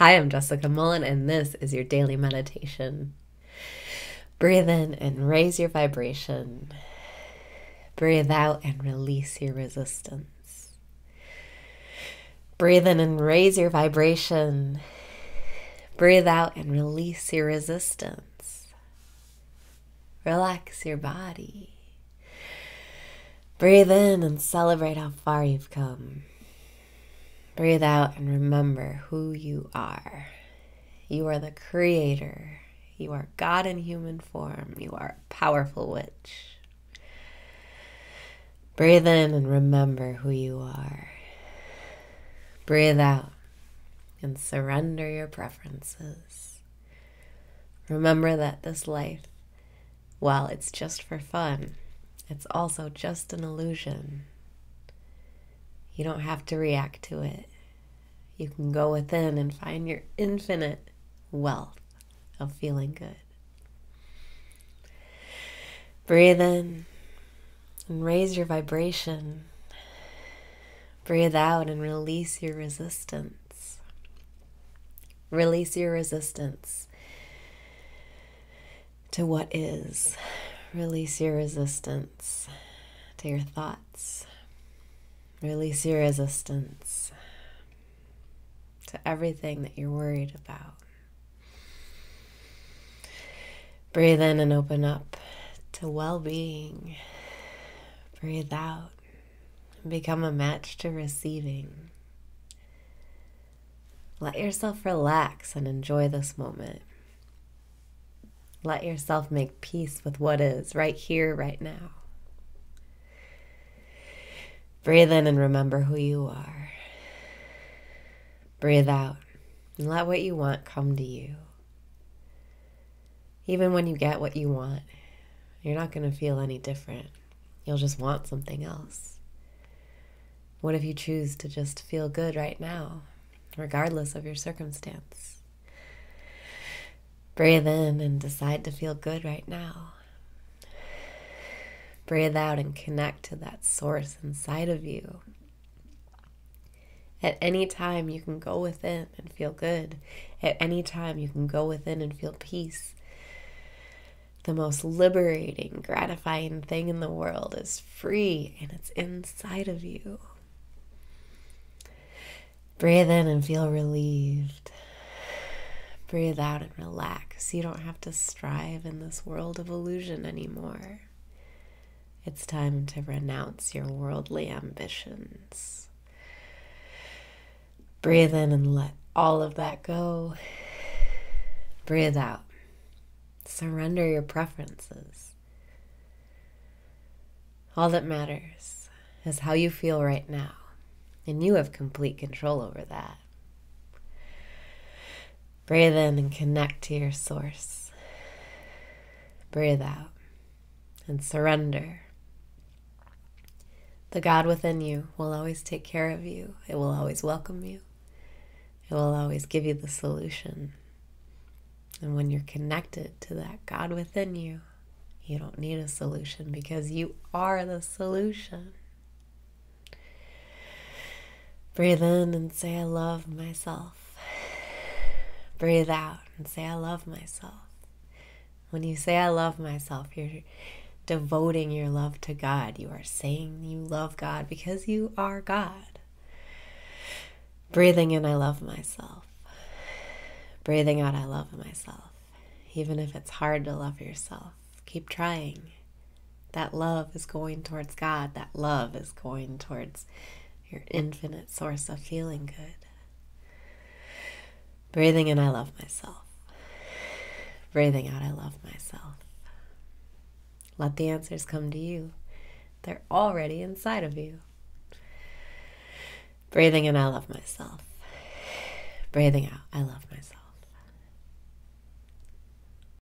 Hi, I'm Jessica Mullen, and this is your daily meditation. Breathe in and raise your vibration. Breathe out and release your resistance. Breathe in and raise your vibration. Breathe out and release your resistance. Relax your body. Breathe in and celebrate how far you've come. Breathe out and remember who you are. You are the creator. You are God in human form. You are a powerful witch. Breathe in and remember who you are. Breathe out and surrender your preferences. Remember that this life, while it's just for fun, it's also just an illusion. You don't have to react to it. You can go within and find your infinite wealth of feeling good. Breathe in and raise your vibration. Breathe out and release your resistance. Release your resistance to what is. Release your resistance to your thoughts. Release your resistance to everything that you're worried about. Breathe in and open up to well being. Breathe out and become a match to receiving. Let yourself relax and enjoy this moment. Let yourself make peace with what is right here, right now. Breathe in and remember who you are. Breathe out and let what you want come to you. Even when you get what you want, you're not going to feel any different. You'll just want something else. What if you choose to just feel good right now, regardless of your circumstance? Breathe in and decide to feel good right now. Breathe out and connect to that source inside of you. At any time, you can go within and feel good. At any time, you can go within and feel peace. The most liberating, gratifying thing in the world is free and it's inside of you. Breathe in and feel relieved. Breathe out and relax. You don't have to strive in this world of illusion anymore. It's time to renounce your worldly ambitions. Breathe in and let all of that go. Breathe out. Surrender your preferences. All that matters is how you feel right now, and you have complete control over that. Breathe in and connect to your source. Breathe out and surrender. The God within you will always take care of you, it will always welcome you, it will always give you the solution. And when you're connected to that God within you, you don't need a solution because you are the solution. Breathe in and say, I love myself. Breathe out and say, I love myself. When you say, I love myself, you're devoting your love to God. You are saying you love God because you are God. Breathing in, I love myself. Breathing out, I love myself. Even if it's hard to love yourself, keep trying. That love is going towards God. That love is going towards your infinite source of feeling good. Breathing in, I love myself. Breathing out, I love myself. Let the answers come to you. They're already inside of you. Breathing in, I love myself. Breathing out, I love myself.